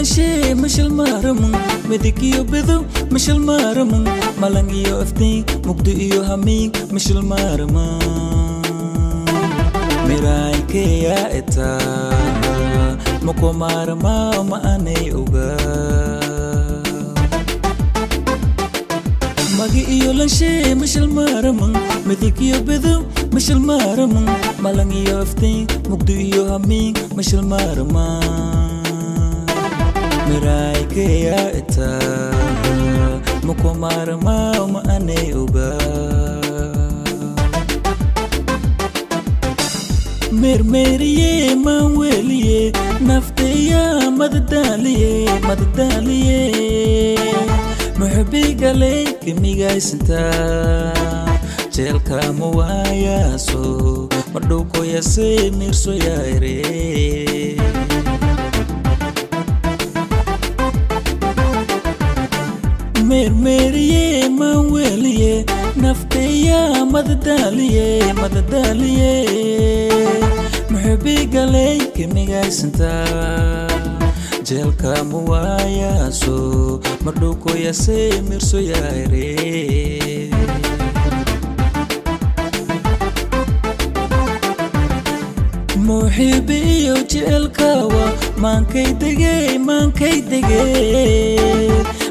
مشي مش المهرم مدكيو بذو مش المهرم ملانجيو افتي مقدئيو همي مش المهرم مرايكي يا إتا مكو مهرما وما أني أوغا magi iyo lanshe mishal maraman midig iyo bedow mishal maraman malang iyo aftin mugdo iyo haming mishal maraman maaraman miraaykeya etaa mako maaramaa ma anay ogaa meermeeriye maan weeliye nafteya madadaaliye madadaaliye muxubigaley kimigaysantaa jeelkama waayaaso madhowkoyase miirso meermeeriye maan weeliye nafteya madadaaliye madadaaliye muxubigaley kimigaysantaa jeelkama waayaaso madhowkoyase miirso yaire muuxiibi iyo jecelkaawa maankay degey maankay degey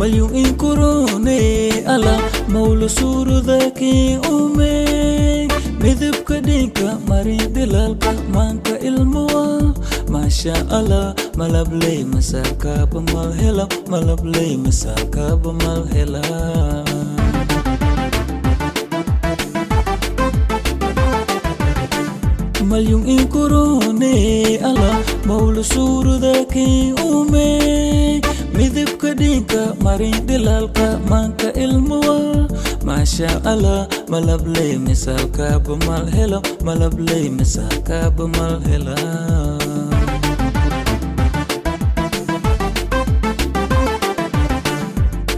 Mayu in kurone ala maulo suru daki ume. Medib kadika mari dilal ka ilmoa ilmuwa Masha Allah malable masaka pamal hela malable masaka pamal hela. Malyung in kurone ala maulo suru daki ume. Midabka dhinka marin dilaalka maanka ilmowa maasha allah malabley misaalkaaba malhelo malabley misaalkaaba malhela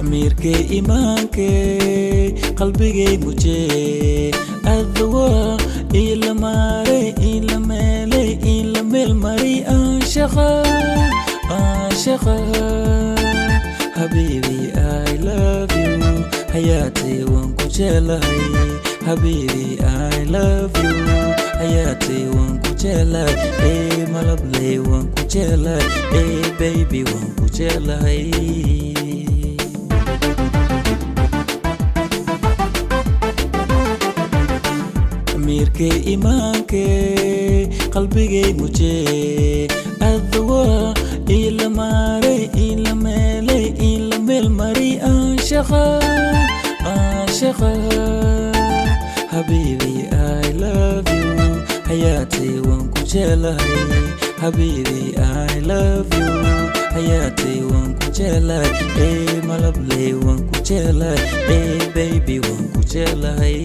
amiirkay imaankay qalbigay mujee. Adwa ila maaray ila meelay ila meel maray anshaqa anshaqa habiibi i love you. Hayaatay waan ku jeclahay habiibi i love you. Hayaatay waan ku jeclahay ee malabley waan ku jeclahay ee baby waan ku jeclahay amiirkay imaankay qalbigay mujee adwa ila maaray maray anshaqa anshaqa habiibi i love you. waan ku jeclahay habiibi i love you. jeclahay ee malabley waan ku jeclahay ee baby waan ku jeclahay